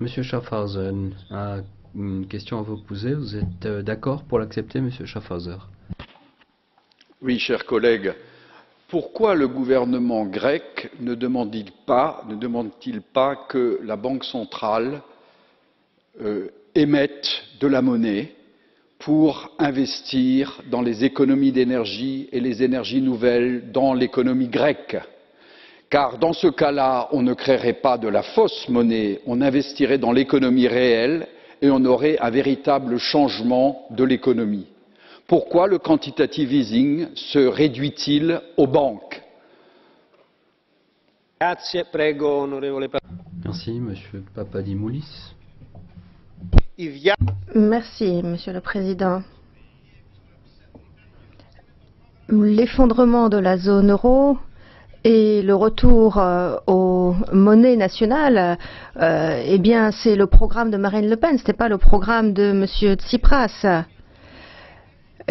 Monsieur Schaffhausen a une question à vous poser. Vous êtes euh, d'accord pour l'accepter, Monsieur Schaffhauser? Oui, chers collègues. Pourquoi le gouvernement grec ne demande-t-il pas, ne demande-t-il pas que la Banque centrale euh, émette de la monnaie pour investir dans les économies d'énergie et les énergies nouvelles dans l'économie grecque? Car dans ce cas là on ne créerait pas de la fausse monnaie on investirait dans l'économie réelle et on aurait un véritable changement de l'économie. pourquoi le quantitative easing se réduit il aux banques? Grazie, prego, onorevole Pa- Merci, Monsieur Papadimoulis. Merci, Monsieur le Président. L'effondrement de la zone euro et le retour euh, aux monnaies nationales, euh, eh bien, c'est le programme de Marine Le Pen, ce n'était pas le programme de Monsieur Tsipras.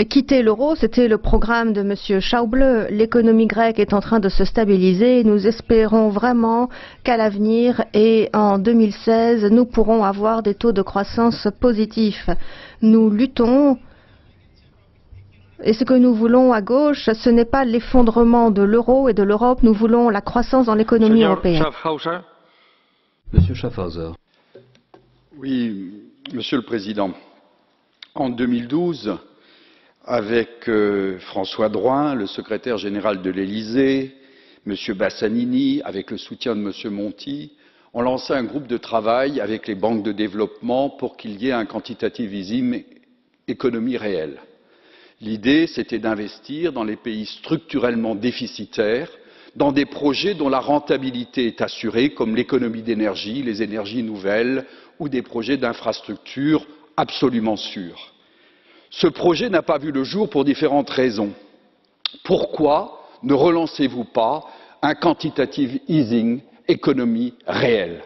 Quitter l'euro, c'était le programme de Monsieur Schauble. L'économie grecque est en train de se stabiliser. Nous espérons vraiment qu'à l'avenir et en 2016, nous pourrons avoir des taux de croissance positifs. Nous luttons et ce que nous voulons à gauche, ce n'est pas l'effondrement de l'euro et de l'Europe, nous voulons la croissance dans l'économie européenne. Schaffhauser, Monsieur Schaffhauser. Oui, Monsieur le Président. En 2012, avec euh, François Drouin, le secrétaire général de l'Élysée, Monsieur Bassanini, avec le soutien de Monsieur Monti, on lançait un groupe de travail avec les banques de développement pour qu'il y ait un quantitative easing économie réelle. L'idée, c'était d'investir dans les pays structurellement déficitaires, dans des projets dont la rentabilité est assurée, comme l'économie d'énergie, les énergies nouvelles ou des projets d'infrastructures absolument sûrs. Ce projet n'a pas vu le jour pour différentes raisons. Pourquoi ne relancez-vous pas un quantitative easing économie réelle?